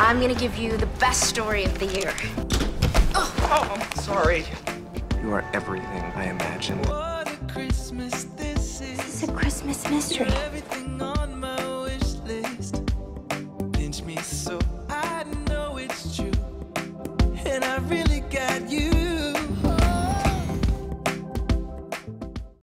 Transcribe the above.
I'm gonna give you the best story of the year. Oh, oh I'm sorry. You are everything I imagined. What a Christmas this is. This is a Christmas mystery. Everything on my wish list. Pinch me so I know it's true. And I really got you.